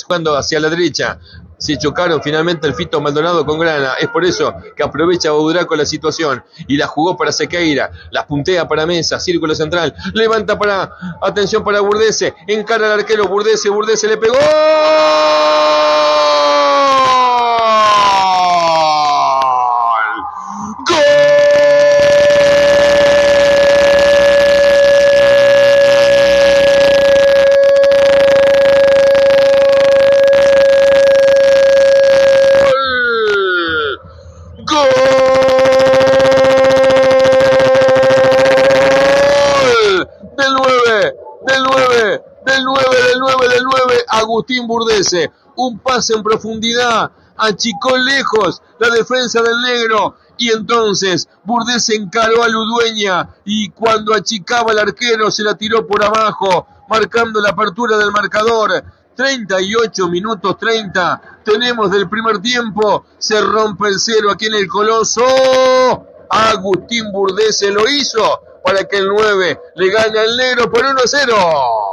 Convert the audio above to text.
jugando hacia la derecha. Se chocaron finalmente el Fito Maldonado con Grana. Es por eso que aprovecha Baudraco la situación. Y la jugó para Sequeira. La puntea para Mesa. Círculo central. Levanta para. Atención para Burdese. Encara al arquero Burdese. Burdese le pegó. Del 9, del 9, del 9, del 9, del 9, Agustín Burdese. Un pase en profundidad, achicó lejos la defensa del negro y entonces Burdese encaró a Ludueña y cuando achicaba el arquero se la tiró por abajo, marcando la apertura del marcador. 38 minutos 30, tenemos del primer tiempo, se rompe el cero aquí en el Coloso. Agustín Burdese lo hizo para que el 9 le gane al negro por 1 0.